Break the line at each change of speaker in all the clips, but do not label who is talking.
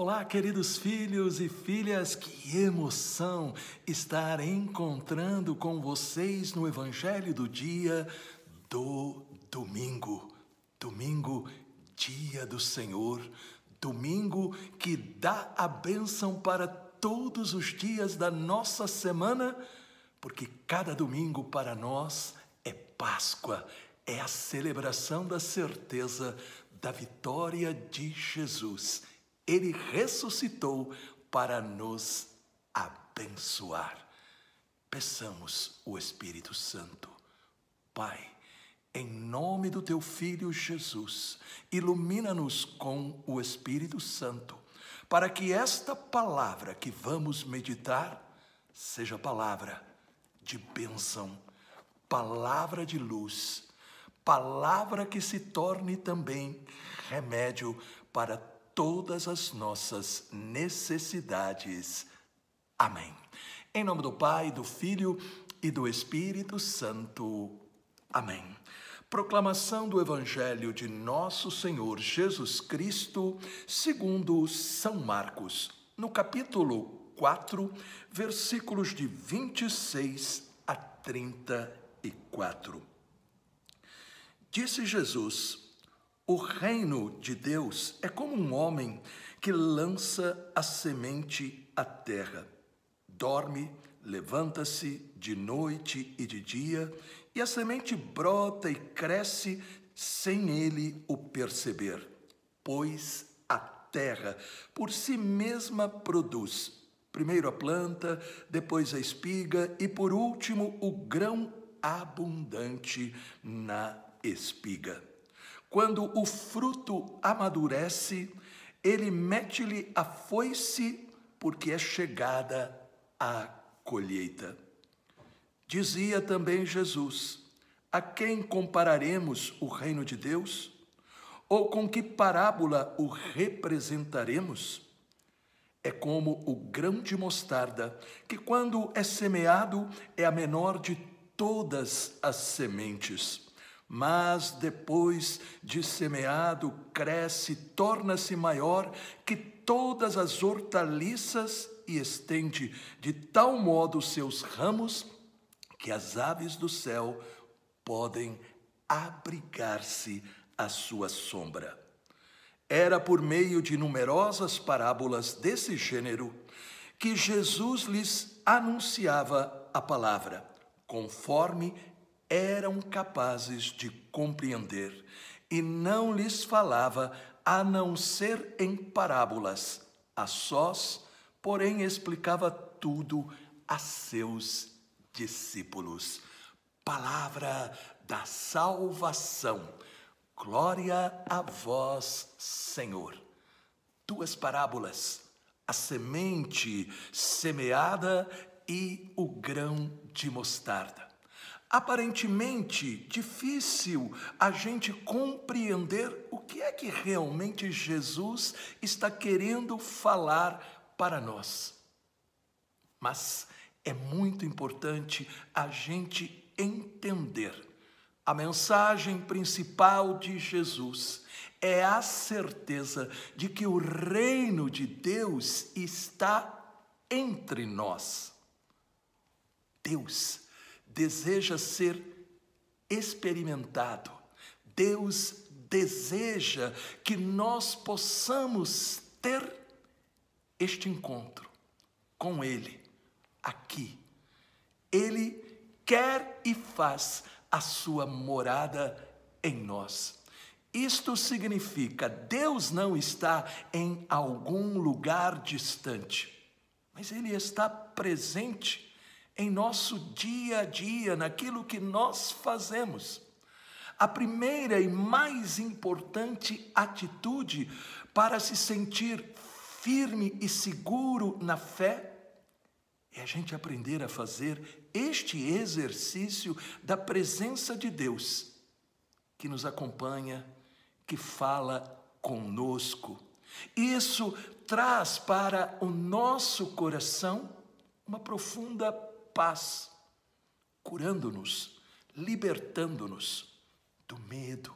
Olá, queridos filhos e filhas, que emoção estar encontrando com vocês no Evangelho do dia do domingo. Domingo, dia do Senhor, domingo que dá a bênção para todos os dias da nossa semana, porque cada domingo para nós é Páscoa, é a celebração da certeza da vitória de Jesus ele ressuscitou para nos abençoar. Peçamos o Espírito Santo. Pai, em nome do teu Filho Jesus, ilumina-nos com o Espírito Santo, para que esta palavra que vamos meditar seja palavra de bênção, palavra de luz, palavra que se torne também remédio para todas as nossas necessidades. Amém. Em nome do Pai, do Filho e do Espírito Santo. Amém. Proclamação do Evangelho de Nosso Senhor Jesus Cristo, segundo São Marcos, no capítulo 4, versículos de 26 a 34. Disse Jesus: o reino de Deus é como um homem que lança a semente à terra. Dorme, levanta-se de noite e de dia, e a semente brota e cresce sem ele o perceber, pois a terra por si mesma produz primeiro a planta, depois a espiga e por último o grão abundante na espiga. Quando o fruto amadurece, ele mete-lhe a foice, porque é chegada a colheita. Dizia também Jesus: A quem compararemos o reino de Deus? Ou com que parábola o representaremos? É como o grão de mostarda, que quando é semeado é a menor de todas as sementes mas depois de semeado, cresce, torna-se maior que todas as hortaliças e estende de tal modo seus ramos que as aves do céu podem abrigar-se à sua sombra. Era por meio de numerosas parábolas desse gênero que Jesus lhes anunciava a palavra, conforme eram capazes de compreender, e não lhes falava a não ser em parábolas, a sós, porém explicava tudo a seus discípulos. Palavra da salvação. Glória a vós, Senhor. Duas parábolas: a semente semeada e o grão de mostarda aparentemente difícil a gente compreender o que é que realmente Jesus está querendo falar para nós. Mas é muito importante a gente entender. A mensagem principal de Jesus é a certeza de que o reino de Deus está entre nós. Deus deseja ser experimentado. Deus deseja que nós possamos ter este encontro com Ele aqui. Ele quer e faz a sua morada em nós. Isto significa Deus não está em algum lugar distante, mas Ele está presente em nosso dia a dia, naquilo que nós fazemos. A primeira e mais importante atitude para se sentir firme e seguro na fé é a gente aprender a fazer este exercício da presença de Deus, que nos acompanha, que fala conosco. Isso traz para o nosso coração uma profunda paz, curando-nos, libertando-nos do medo,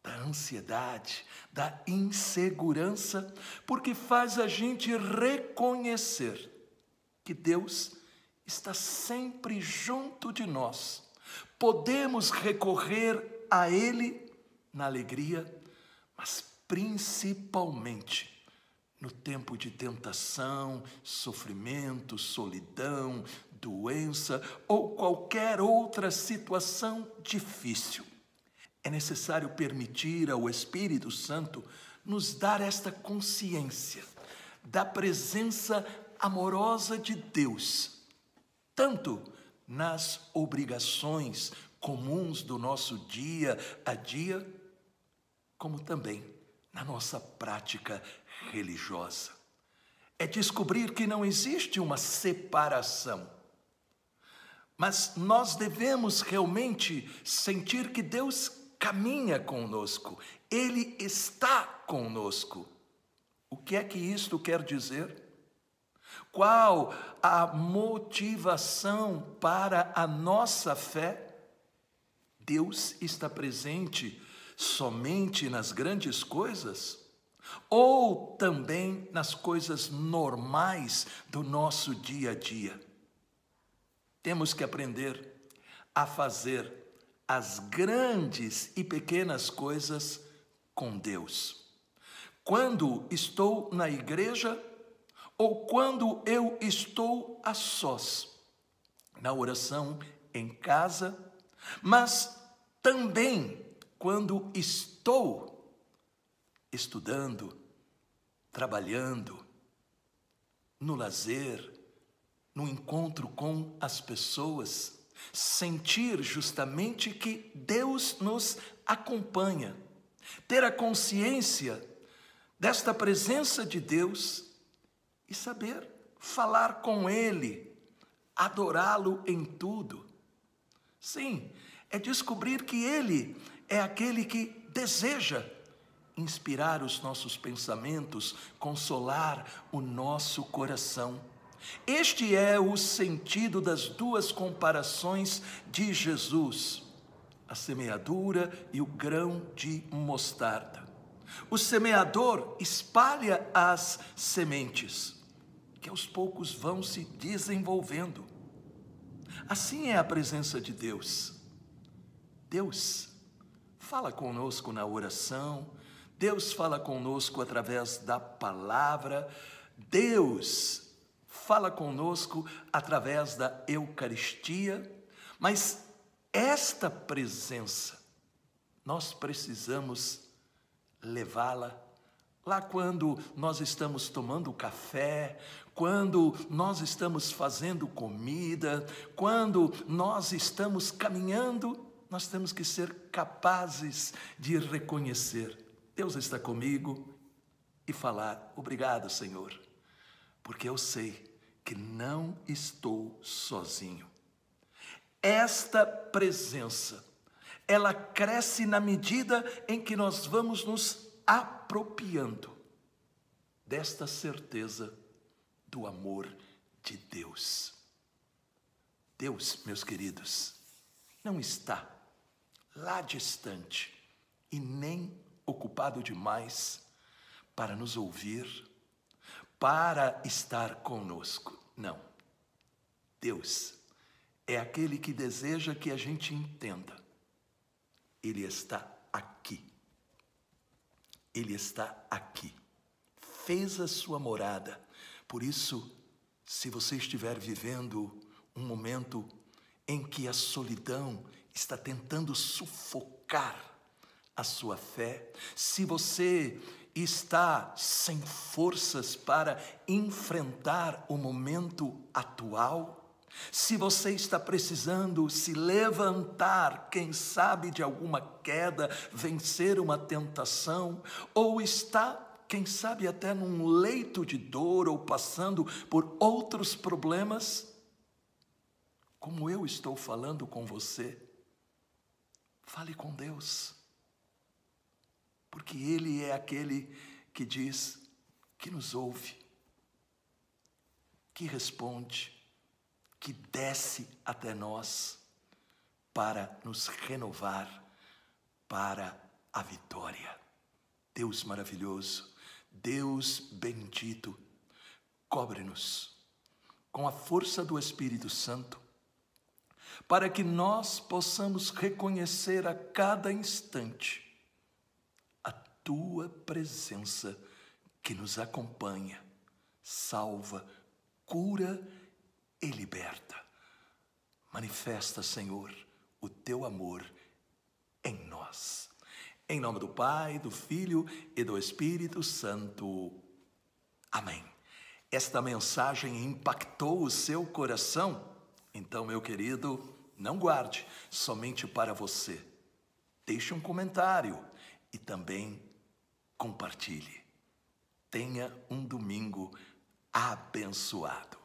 da ansiedade, da insegurança, porque faz a gente reconhecer que Deus está sempre junto de nós. Podemos recorrer a Ele na alegria, mas principalmente no tempo de tentação, sofrimento, solidão, doença ou qualquer outra situação difícil. É necessário permitir ao Espírito Santo nos dar esta consciência da presença amorosa de Deus, tanto nas obrigações comuns do nosso dia a dia, como também na nossa prática religiosa. É descobrir que não existe uma separação mas nós devemos realmente sentir que Deus caminha conosco, Ele está conosco. O que é que isto quer dizer? Qual a motivação para a nossa fé? Deus está presente somente nas grandes coisas? Ou também nas coisas normais do nosso dia a dia? Temos que aprender a fazer as grandes e pequenas coisas com Deus. Quando estou na igreja ou quando eu estou a sós, na oração em casa, mas também quando estou estudando, trabalhando, no lazer, no encontro com as pessoas, sentir justamente que Deus nos acompanha, ter a consciência desta presença de Deus e saber falar com Ele, adorá-lo em tudo. Sim, é descobrir que Ele é aquele que deseja inspirar os nossos pensamentos, consolar o nosso coração. Este é o sentido das duas comparações de Jesus, a semeadura e o grão de mostarda. O semeador espalha as sementes, que aos poucos vão se desenvolvendo. Assim é a presença de Deus. Deus fala conosco na oração, Deus fala conosco através da palavra, Deus fala conosco através da Eucaristia, mas esta presença nós precisamos levá-la. Lá quando nós estamos tomando café, quando nós estamos fazendo comida, quando nós estamos caminhando, nós temos que ser capazes de reconhecer: Deus está comigo e falar: Obrigado, Senhor, porque eu sei que não estou sozinho. Esta presença, ela cresce na medida em que nós vamos nos apropriando desta certeza do amor de Deus. Deus, meus queridos, não está lá distante e nem ocupado demais para nos ouvir para estar conosco. Não. Deus é aquele que deseja que a gente entenda. Ele está aqui. Ele está aqui. Fez a sua morada. Por isso, se você estiver vivendo um momento em que a solidão está tentando sufocar a sua fé, se você está sem forças para enfrentar o momento atual, se você está precisando se levantar, quem sabe de alguma queda, vencer uma tentação, ou está, quem sabe até num leito de dor ou passando por outros problemas, como eu estou falando com você, fale com Deus porque Ele é aquele que diz, que nos ouve, que responde, que desce até nós para nos renovar, para a vitória. Deus maravilhoso, Deus bendito, cobre-nos com a força do Espírito Santo, para que nós possamos reconhecer a cada instante tua presença que nos acompanha, salva, cura e liberta. Manifesta, Senhor, o teu amor em nós. Em nome do Pai, do Filho e do Espírito Santo. Amém. Esta mensagem impactou o seu coração? Então, meu querido, não guarde somente para você. Deixe um comentário e também compartilhe. Tenha um domingo abençoado.